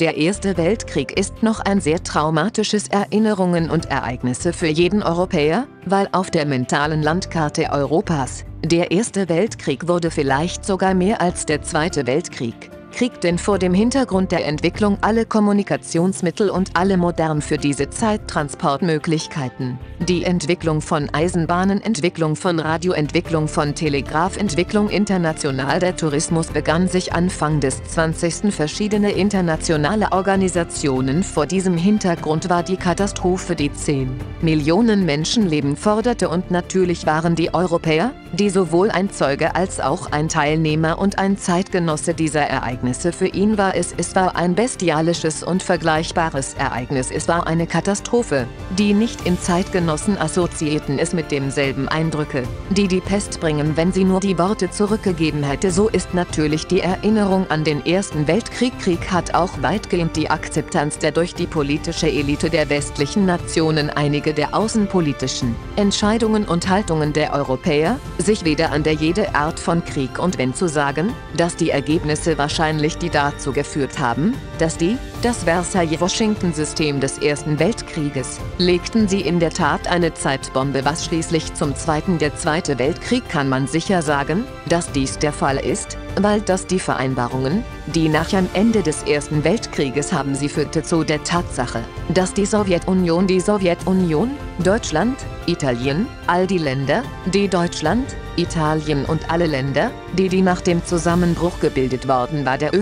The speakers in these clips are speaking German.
Der Erste Weltkrieg ist noch ein sehr traumatisches Erinnerungen und Ereignisse für jeden Europäer, weil auf der mentalen Landkarte Europas, der Erste Weltkrieg wurde vielleicht sogar mehr als der Zweite Weltkrieg. Krieg denn vor dem Hintergrund der Entwicklung alle Kommunikationsmittel und alle modern für diese Zeit Transportmöglichkeiten. Die Entwicklung von Eisenbahnen, Entwicklung von Radio, Entwicklung von Telegraph, Entwicklung international der Tourismus begann sich Anfang des 20. verschiedene internationale Organisationen vor diesem Hintergrund war die Katastrophe die 10 Millionen Menschenleben forderte und natürlich waren die Europäer, die sowohl ein Zeuge als auch ein Teilnehmer und ein Zeitgenosse dieser Ereignisse für ihn war es. Es war ein bestialisches und vergleichbares Ereignis. Es war eine Katastrophe, die nicht in Zeitgenossen assoziierten es mit demselben Eindrücke, die die Pest bringen, wenn sie nur die Worte zurückgegeben hätte. So ist natürlich die Erinnerung an den Ersten Weltkrieg. Krieg hat auch weitgehend die Akzeptanz der durch die politische Elite der westlichen Nationen einige der außenpolitischen Entscheidungen und Haltungen der Europäer, sich weder an der jede Art von Krieg und wenn zu sagen, dass die Ergebnisse wahrscheinlich die dazu geführt haben, dass die, das Versailles-Washington-System des Ersten Weltkrieges, legten sie in der Tat eine Zeitbombe was schließlich zum Zweiten der Zweite Weltkrieg kann man sicher sagen, dass dies der Fall ist, weil das die Vereinbarungen, die nach dem Ende des Ersten Weltkrieges haben sie führte zu der Tatsache, dass die Sowjetunion die Sowjetunion, Deutschland, Italien, all die Länder, die Deutschland, Italien und alle Länder, die die nach dem Zusammenbruch gebildet worden war der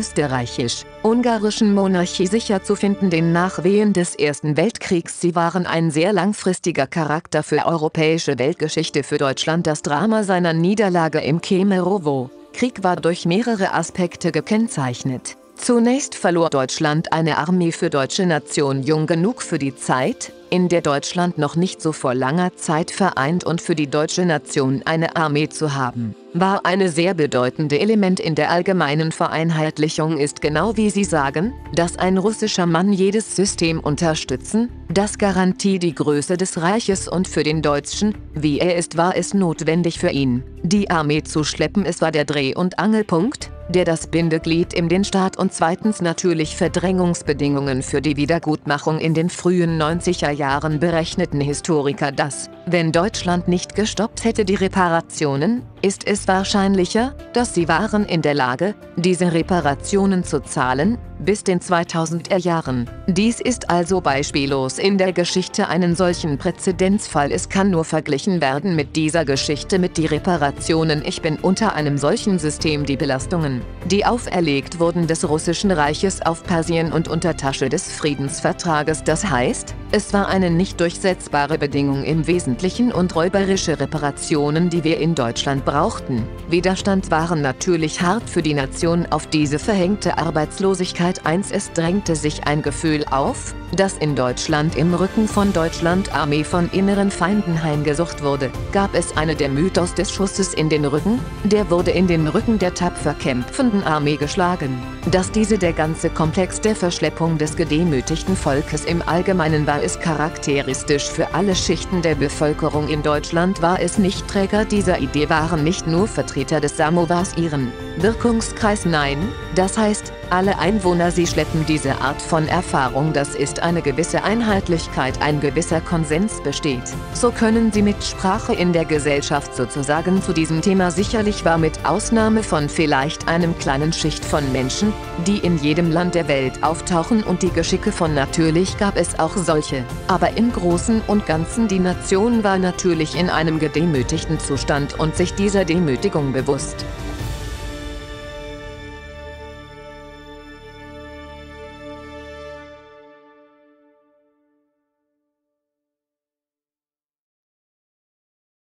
österreichisch-ungarischen Monarchie sicher zu finden den Nachwehen des Ersten Weltkriegs. Sie waren ein sehr langfristiger Charakter für europäische Weltgeschichte für Deutschland das Drama seiner Niederlage im Kemerowo. Krieg war durch mehrere Aspekte gekennzeichnet. Zunächst verlor Deutschland eine Armee für deutsche Nation jung genug für die Zeit, in der Deutschland noch nicht so vor langer Zeit vereint und für die deutsche Nation eine Armee zu haben, war eine sehr bedeutende Element in der allgemeinen Vereinheitlichung ist genau wie Sie sagen, dass ein russischer Mann jedes System unterstützen, das Garantie die Größe des Reiches und für den Deutschen, wie er ist war es notwendig für ihn, die Armee zu schleppen. Es war der Dreh- und Angelpunkt, der das Bindeglied in den Staat und zweitens natürlich Verdrängungsbedingungen für die Wiedergutmachung in den frühen 90er Jahren berechneten Historiker das, wenn Deutschland nicht gestoppt hätte die Reparationen, ist es wahrscheinlicher, dass sie waren in der Lage, diese Reparationen zu zahlen, bis den 2000er Jahren. Dies ist also beispiellos in der Geschichte einen solchen Präzedenzfall. Es kann nur verglichen werden mit dieser Geschichte mit die Reparationen. Ich bin unter einem solchen System die Belastungen, die auferlegt wurden des Russischen Reiches auf Persien und Untertasche des Friedensvertrages. Das heißt, es war eine nicht durchsetzbare Bedingung im Wesentlichen und räuberische Reparationen, die wir in Deutschland brauchten. Widerstand waren natürlich hart für die Nation auf diese verhängte Arbeitslosigkeit 1. Es drängte sich ein Gefühl auf, dass in Deutschland im Rücken von Deutschland Armee von inneren Feinden heimgesucht wurde. Gab es eine der Mythos des Schusses in den Rücken? Der wurde in den Rücken der tapfer kämpfenden Armee geschlagen. Dass diese der ganze Komplex der Verschleppung des gedemütigten Volkes im Allgemeinen war ist charakteristisch für alle Schichten der Bevölkerung in Deutschland war es nicht Träger dieser Idee waren nicht nur Vertreter des Samovars ihren Wirkungskreis nein, das heißt, alle Einwohner sie schleppen diese Art von Erfahrung das ist eine gewisse Einheitlichkeit ein gewisser Konsens besteht. So können sie mit Sprache in der Gesellschaft sozusagen zu diesem Thema sicherlich war mit Ausnahme von vielleicht einem kleinen Schicht von Menschen, die in jedem Land der Welt auftauchen und die Geschicke von natürlich gab es auch solche. Aber im Großen und Ganzen die Nation war natürlich in einem gedemütigten Zustand und sich dieser Demütigung bewusst.